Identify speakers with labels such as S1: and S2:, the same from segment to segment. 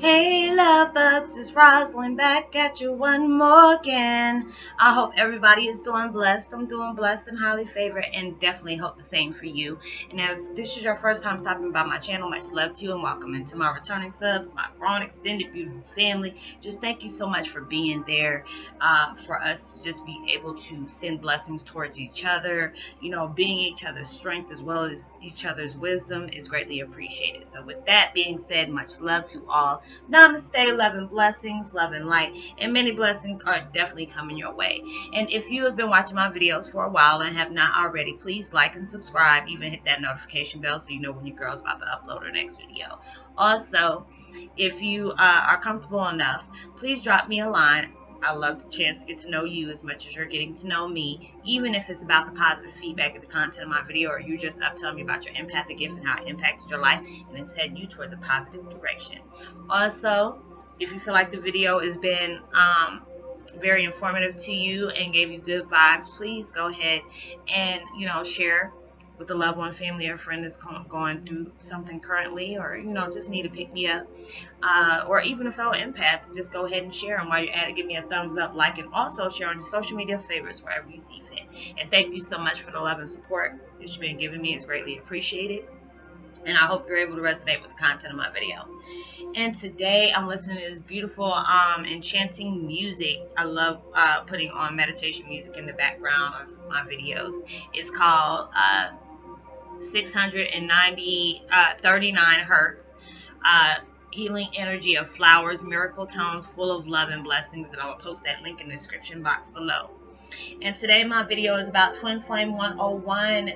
S1: Hey, love bugs, it's Roslynn back at you one more again. I hope everybody is doing blessed. I'm doing blessed and highly favored, and definitely hope the same for you. And if this is your first time stopping by my channel, much love to you and welcome into my returning subs, my grown, extended, beautiful family. Just thank you so much for being there, uh, for us to just be able to send blessings towards each other. You know, being each other's strength as well as each other's wisdom is greatly appreciated. So, with that being said, much love to all. Namaste, love and blessings, love and light, and many blessings are definitely coming your way. And if you have been watching my videos for a while and have not already, please like and subscribe. Even hit that notification bell so you know when your girl's about to upload her next video. Also, if you uh, are comfortable enough, please drop me a line. I love the chance to get to know you as much as you're getting to know me, even if it's about the positive feedback of the content of my video or you just up telling me about your empathic gift and how it impacted your life and it's heading you towards a positive direction. Also, if you feel like the video has been um, very informative to you and gave you good vibes, please go ahead and, you know, share with a loved one, family, or friend that's going through something currently, or you know, just need to pick me up, uh, or even a fellow empath, just go ahead and share them while you're at it. Give me a thumbs up, like, and also share on your social media favorites wherever you see fit. And thank you so much for the love and support that you've been giving me. It's greatly appreciated. And I hope you're able to resonate with the content of my video. And today I'm listening to this beautiful, um, enchanting music. I love uh, putting on meditation music in the background of my videos. It's called uh, 690, uh, 39 hertz. Uh, healing energy of flowers, miracle tones full of love and blessings. And I will post that link in the description box below. And today my video is about Twin Flame 101.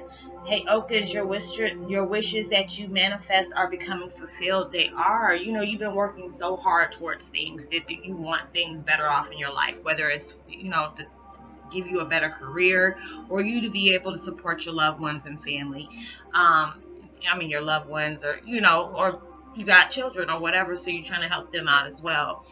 S1: Heyokas, your your wishes that you manifest are becoming fulfilled. They are. You know, you've been working so hard towards things that you want things better off in your life, whether it's, you know, the give you a better career or you to be able to support your loved ones and family. Um, I mean, your loved ones or, you know, or you got children or whatever, so you're trying to help them out as well.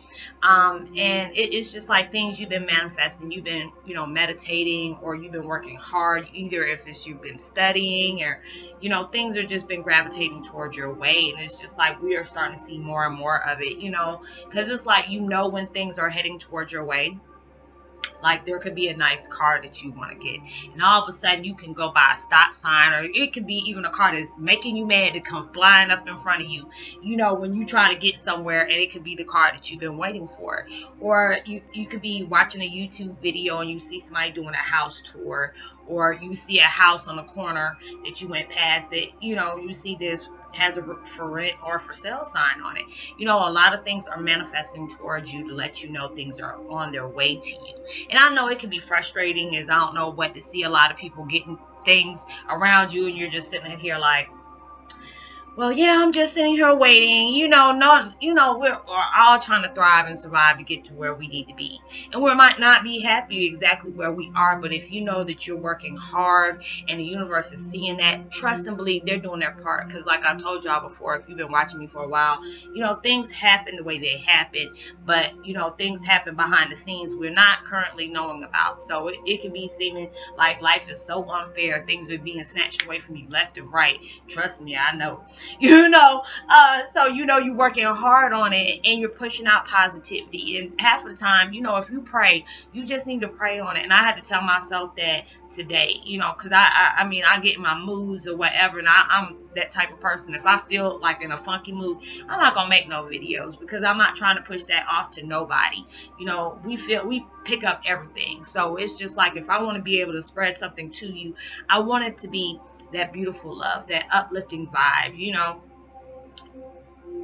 S1: Um, and it, it's just like things you've been manifesting, you've been, you know, meditating or you've been working hard, either if it's you've been studying or, you know, things are just been gravitating towards your way. And it's just like we are starting to see more and more of it, you know, because it's like you know when things are heading towards your way like there could be a nice car that you want to get, and all of a sudden you can go by a stop sign, or it could be even a car that's making you mad to come flying up in front of you. You know when you try to get somewhere, and it could be the car that you've been waiting for, or you you could be watching a YouTube video and you see somebody doing a house tour, or you see a house on the corner that you went past it. You know you see this has a for rent or for sale sign on it. You know, a lot of things are manifesting towards you to let you know things are on their way to you. And I know it can be frustrating as I don't know what to see a lot of people getting things around you and you're just sitting here like, well, yeah, I'm just sitting here waiting. You know, not, you know, we're, we're all trying to thrive and survive to get to where we need to be. And we might not be happy exactly where we are, but if you know that you're working hard and the universe is seeing that, trust and believe they're doing their part. Because, like I told y'all before, if you've been watching me for a while, you know, things happen the way they happen, but, you know, things happen behind the scenes we're not currently knowing about. So it, it can be seeming like life is so unfair, things are being snatched away from you left and right. Trust me, I know. you know uh, so you know you're working hard on it and you're pushing out positivity. And half the time you know if you pray you just need to pray on it. And i had to tell myself that today you know because I, I, I mean i get my moods or whatever. And I, i'm that type of person. If i feel like in a funky mood i'm not gonna make no videos because i'm not trying to push that off to nobody. You know we feel we pick up everything. So it's just like if i want to be able to spread something to you i want it to be that beautiful love, that uplifting vibe, you know,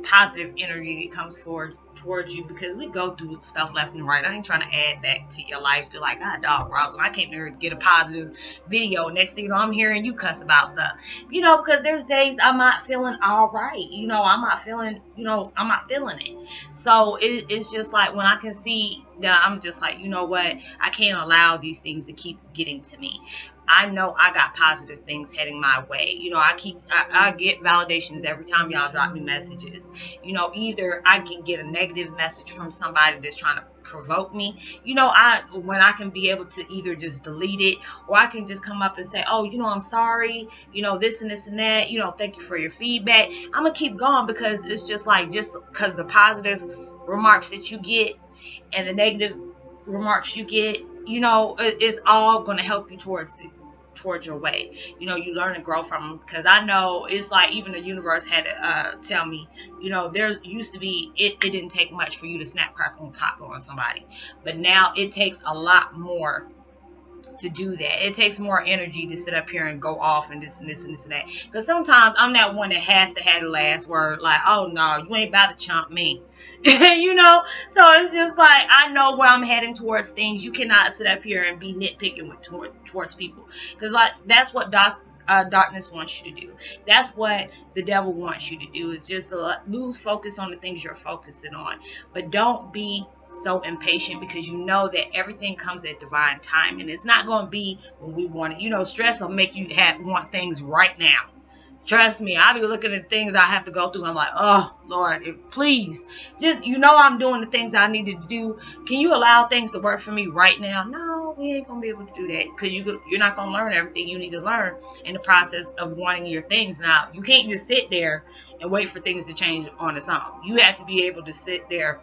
S1: positive energy that comes forward towards you because we go through stuff left and right. I ain't trying to add that to your life to like, ah, dog, Roslynn, I came here to get a positive video. Next thing you know, I'm hearing you cuss about stuff. You know, because there's days I'm not feeling all right. You know, I'm not feeling, you know, I'm not feeling it. So it, it's just like when I can see that I'm just like, you know what, I can't allow these things to keep getting to me. I know I got positive things heading my way. You know, I keep I, I, get validations every time y'all drop me messages. You know, either I can get a negative message from somebody that's trying to provoke me, you know, I when I can be able to either just delete it or I can just come up and say, oh, you know, I'm sorry, you know, this and this and that, you know, thank you for your feedback. I'm gonna keep going because it's just like just because the positive remarks that you get and the negative remarks you get, you know, it's all gonna help you towards the towards your way. You know, you learn and grow from them. Because I know it's like even the universe had to uh, tell me, you know, there used to be, it, it didn't take much for you to snap, crackle, and pop on somebody. But now it takes a lot more to do that. It takes more energy to sit up here and go off and this and this and this and that. Because sometimes I'm that one that has to have the last word. Like, oh no, you ain't about to chump me. you know? So it's just like I know where I'm heading towards things. You cannot sit up here and be nitpicking with toward, towards people. Because like that's what does uh, darkness wants you to do. That's what the devil wants you to do is just to lose focus on the things you're focusing on. But don't be so impatient because you know that everything comes at divine time and it's not going to be when we want it. You know, stress will make you have want things right now. Trust me, I'll be looking at things I have to go through. I'm like, oh Lord, please, just you know I'm doing the things I needed to do. Can you allow things to work for me right now? No, we ain't gonna be able to do that because you you're not gonna learn everything you need to learn in the process of wanting your things. Now you can't just sit there and wait for things to change on its own. You have to be able to sit there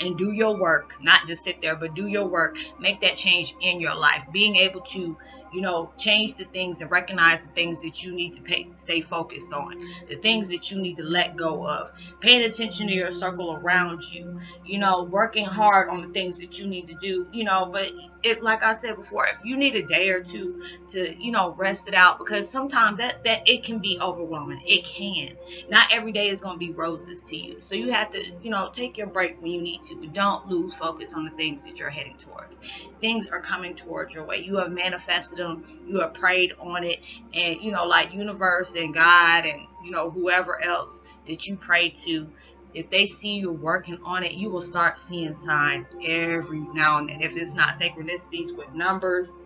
S1: and do your work, not just sit there, but do your work, make that change in your life. Being able to, you know, change the things and recognize the things that you need to pay, stay focused on, the things that you need to let go of, paying attention to your circle around you, you know, working hard on the things that you need to do, you know, but it like I said before, if you need a day or two to, you know, rest it out because sometimes that that it can be overwhelming. It can. Not every day is going to be roses to you. So you have to, you know, take your break when you need to, but don't lose focus on the things that you're heading towards. Things are coming towards your way. You have manifested you have prayed on it, and you know, like universe and God and you know, whoever else that you pray to if they see you working on it, you will start seeing signs every now and then. If it's not synchronicities with numbers,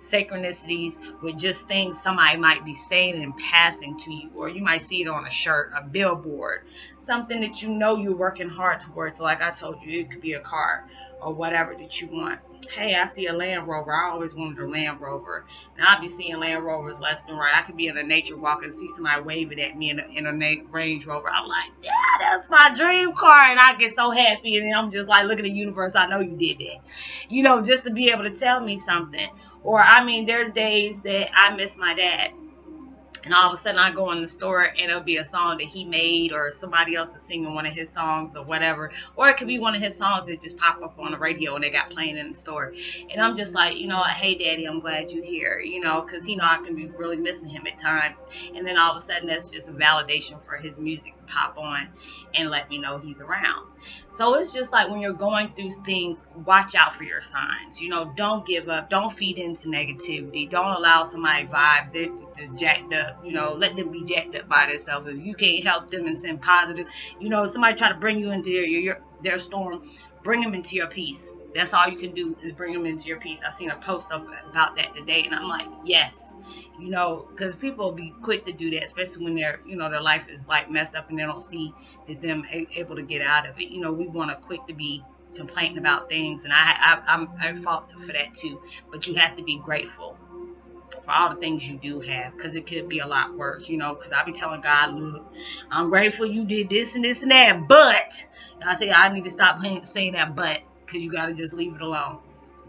S1: synchronicities with just things somebody might be saying and passing to you, or you might see it on a shirt, a billboard, something that you know you're working hard towards. Like I told you, it could be a car or whatever that you want hey, I see a Land Rover. I always wanted a Land Rover. And I'll be seeing Land Rovers left and right. I could be in a nature walk and see somebody waving at me in a, in a Range Rover. I'm like, yeah, that's my dream car. And I get so happy. And I'm just like, look at the universe. I know you did that. You know, just to be able to tell me something. Or, I mean, there's days that I miss my dad and all of a sudden I go in the store and it'll be a song that he made or somebody else is singing one of his songs or whatever. Or it could be one of his songs that just pop up on the radio and they got playing in the store. And I'm just like, you know, hey daddy, I'm glad you're here, you know, because, you know, I can be really missing him at times. And then all of a sudden that's just a validation for his music to pop on and let me know he's around. So it's just like when you're going through things, watch out for your signs. You know, don't give up. Don't feed into negativity. Don't allow somebody vibes that just jacked up. You know, let them be jacked up by themselves. If you can't help them and send positive, you know, somebody try to bring you into your, your their storm, bring them into your peace. That's all you can do is bring them into your peace. I seen a post about that today, and I'm like, yes, you know, because people be quick to do that, especially when their, you know, their life is like messed up and they don't see that them able to get out of it. You know, we want to quick to be complaining about things, and I, I I'm I fault for that too. But you have to be grateful for all the things you do have, because it could be a lot worse. You know, because I be telling God, look, I'm grateful you did this and this and that, but and I say I need to stop saying that, but because you got to just leave it alone.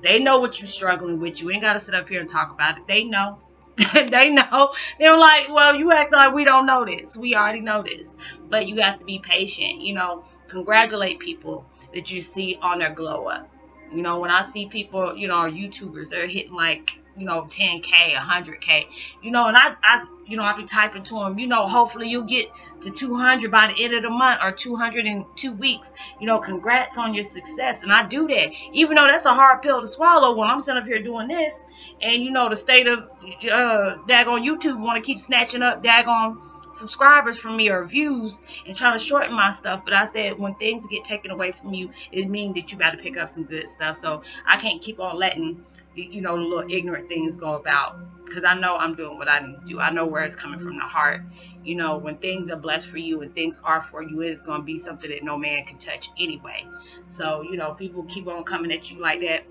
S1: They know what you're struggling with. You ain't got to sit up here and talk about it. They know. they know. They're like, well, you act like we don't know this. We already know this. But you have to be patient. You know, congratulate people that you see on their glow up. You know, when I see people, you know, YouTubers, they're hitting like you know, 10K, 100K, you know, and I, I, you know, I be typing to them, you know, hopefully you'll get to 200 by the end of the month or 200 in two weeks. You know, congrats on your success. And I do that, even though that's a hard pill to swallow when I'm sitting up here doing this. And, you know, the state of, uh, daggone YouTube want to keep snatching up daggone subscribers from me or views and trying to shorten my stuff. But I said when things get taken away from you, it means that you got to pick up some good stuff. So I can't keep on letting you know, little ignorant things go about because I know I'm doing what I need to do. I know where it's coming from the heart, you know, when things are blessed for you and things are for you, it's going to be something that no man can touch anyway. So, you know, people keep on coming at you like that.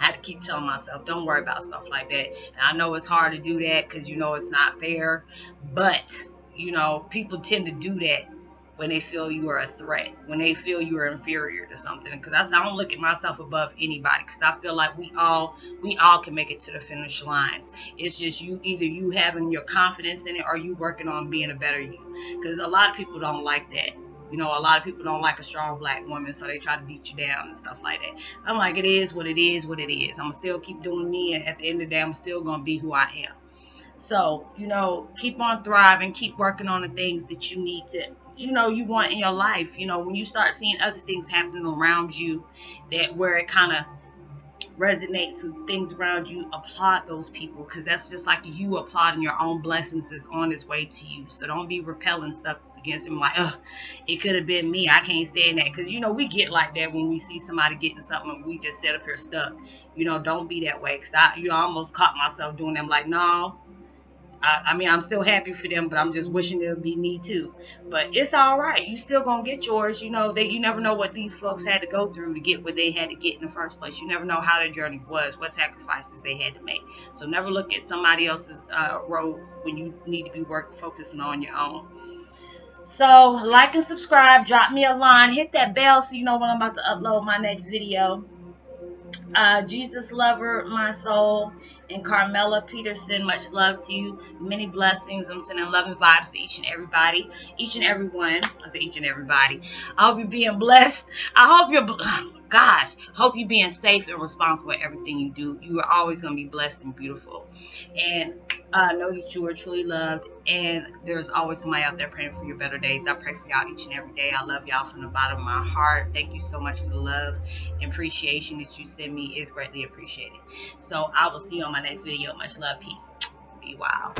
S1: I have to keep telling myself, don't worry about stuff like that. And I know it's hard to do that because you know it's not fair, but you know, people tend to do that when they feel you are a threat, when they feel you are inferior to something. Because I, don't look at myself above anybody. Because I feel like we all we all can make it to the finish lines. It's just you either you having your confidence in it or you working on being a better you. Because a lot of people don't like that. You know, a lot of people don't like a strong black woman, so they try to beat you down and stuff like that. I'm like, it is what it is, what it is. I'm still keep doing me, and at the end of the day, I'm still gonna be who I am. So, you know, keep on thriving, keep working on the things that you need to, you know, you want in your life. You know, when you start seeing other things happening around you that where it kind of resonates with things around you, applaud those people because that's just like you applauding your own blessings is on its way to you. So don't be repelling stuff against him like, ugh, it could have been me. I can't stand that because you know we get like that when we see somebody getting something we just sit up here stuck. You know, don't be that way because I, you know, almost caught myself doing them like, no, I, I, mean, I'm still happy for them, but I'm just wishing it would be me too. But it's all right. You still gonna get yours. You know, that you never know what these folks had to go through to get what they had to get in the first place. You never know how their journey was, what sacrifices they had to make. So never look at somebody else's uh, road when you need to be work focusing on your own. So like and subscribe. Drop me a line. Hit that bell so you know when I'm about to upload my next video uh, Jesus Lover, my soul, and Carmela Peterson. Much love to you. Many blessings. I'm sending loving vibes to each and everybody, each and everyone. I say each and everybody. I hope you're being blessed. I hope you're. Gosh, hope you're being safe and responsible at everything you do. You are always going to be blessed and beautiful. And uh, know that you are truly loved. And there's always somebody out there praying for your better days. I pray for y'all each and every day. I love y'all from the bottom of my heart. Thank you so much for the love and appreciation that you send me is greatly appreciated. So I will see you on my next video. Much love. Peace. Be wild.